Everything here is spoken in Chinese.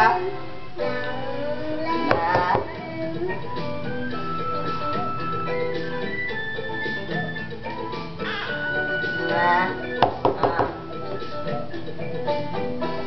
สวัสดี